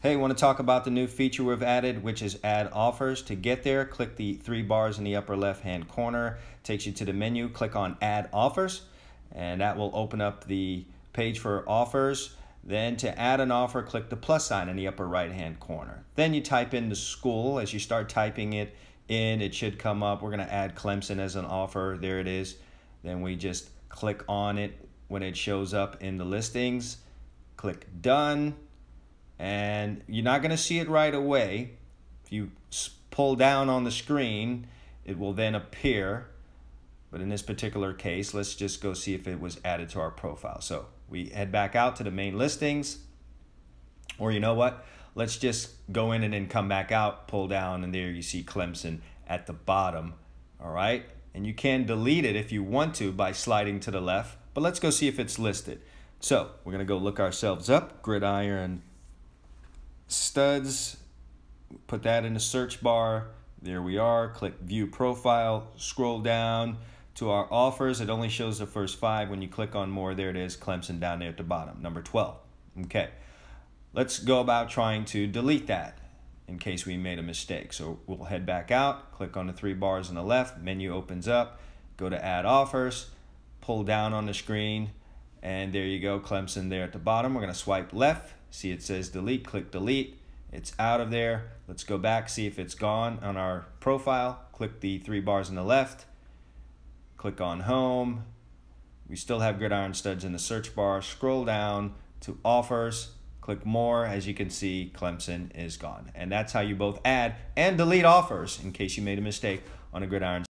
Hey, want to talk about the new feature we've added, which is add offers. To get there, click the three bars in the upper left hand corner, takes you to the menu, click on add offers, and that will open up the page for offers. Then to add an offer, click the plus sign in the upper right hand corner. Then you type in the school. As you start typing it in, it should come up. We're going to add Clemson as an offer. There it is. Then we just click on it when it shows up in the listings. Click done and you're not going to see it right away. If you pull down on the screen, it will then appear. But in this particular case, let's just go see if it was added to our profile. So we head back out to the main listings. Or you know what? Let's just go in and then come back out, pull down, and there you see Clemson at the bottom. All right? And you can delete it if you want to by sliding to the left. But let's go see if it's listed. So we're going to go look ourselves up. Gridiron studs, put that in the search bar. There we are. Click view profile, scroll down to our offers. It only shows the first five. When you click on more, there it is, Clemson down there at the bottom, number 12. Okay, let's go about trying to delete that in case we made a mistake. So we'll head back out, click on the three bars on the left, menu opens up, go to add offers, pull down on the screen, and there you go, Clemson there at the bottom. We're going to swipe left, See it says delete, click delete. It's out of there. Let's go back, see if it's gone on our profile. Click the three bars on the left. Click on home. We still have gridiron studs in the search bar. Scroll down to offers. Click more. As you can see, Clemson is gone. And that's how you both add and delete offers in case you made a mistake on a gridiron